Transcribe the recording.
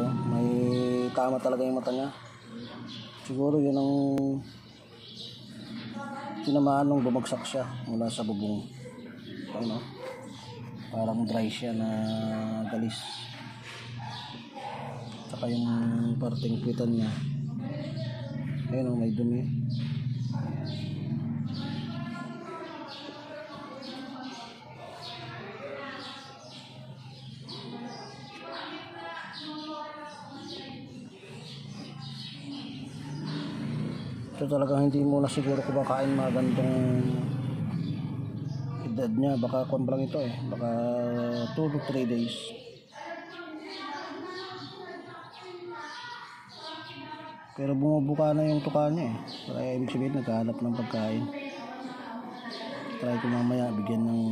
oh. May tama talaga yung mata niya. Siguro yun ang tinamaan nung bumagsak siya mula sa bubong. Ano? Parang dry siya na galis. Saka yung parting kwitan niya. Ayun oh, may dumi. Ito talagang hindi mo na siguro kumakain mga ganitong edad niya. Baka kwan lang ito eh. Baka 2 to 3 days. Pero bumubuka na yung tuka niya eh. Kaya ibig sabihin naghahanap ng pagkain. Try ko mamaya bigyan ng